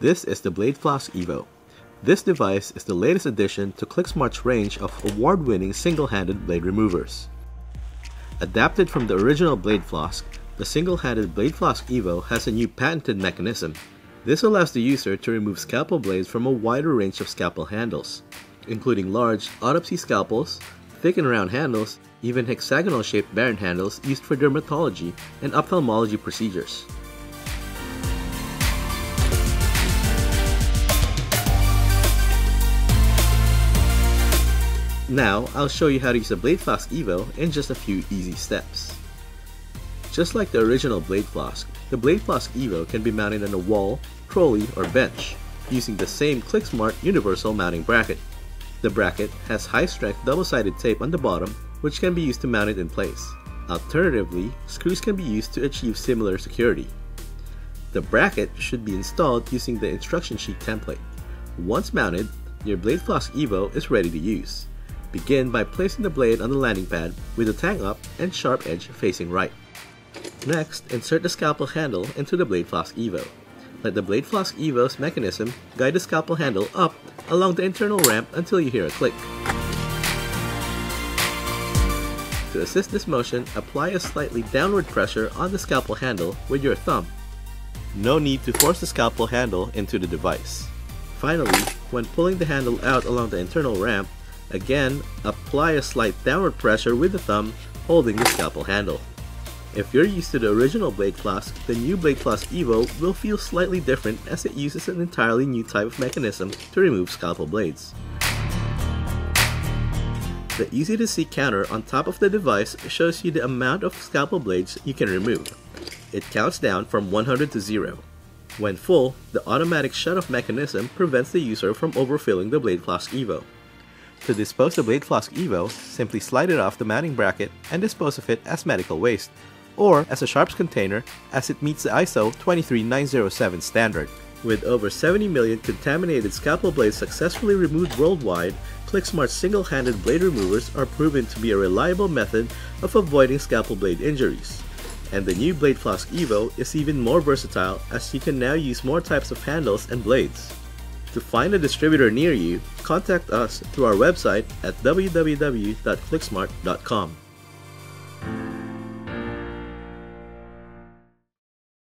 This is the Blade Flask Evo. This device is the latest addition to Qlicksmart's range of award-winning single-handed blade removers. Adapted from the original Blade Flask, the single-handed Blade Flask Evo has a new patented mechanism. This allows the user to remove scalpel blades from a wider range of scalpel handles, including large autopsy scalpels, thick and round handles, even hexagonal-shaped Barron handles used for dermatology and ophthalmology procedures. Now, I'll show you how to use the Blade Flask Evo in just a few easy steps. Just like the original Blade Flask, the Blade Flask Evo can be mounted on a wall, trolley, or bench using the same Qlicksmart universal mounting bracket. The bracket has high-strength double-sided tape on the bottom which can be used to mount it in place. Alternatively, screws can be used to achieve similar security. The bracket should be installed using the instruction sheet template. Once mounted, your Blade Flask Evo is ready to use. Begin by placing the blade on the landing pad with the tang up and sharp edge facing right. Next, insert the scalpel handle into the Blade Flask Evo. Let the Blade Flask Evo's mechanism guide the scalpel handle up along the internal ramp until you hear a click. To assist this motion, apply a slightly downward pressure on the scalpel handle with your thumb. No need to force the scalpel handle into the device. Finally, when pulling the handle out along the internal ramp, Again, apply a slight downward pressure with the thumb holding the scalpel handle. If you're used to the original Blade Flask, the new Blade Flask Evo will feel slightly different as it uses an entirely new type of mechanism to remove scalpel blades. The easy to see counter on top of the device shows you the amount of scalpel blades you can remove. It counts down from 100 to 0. When full, the automatic shut-off mechanism prevents the user from overfilling the Blade Flask Evo. To dispose the Blade Flask Evo, simply slide it off the mounting bracket and dispose of it as medical waste, or as a sharps container as it meets the ISO 23907 standard. With over 70 million contaminated scalpel blades successfully removed worldwide, Qlicksmart's single-handed blade removers are proven to be a reliable method of avoiding scalpel blade injuries. And the new Blade Flask Evo is even more versatile as you can now use more types of handles and blades. To find a distributor near you, contact us through our website at www.qlicksmart.com.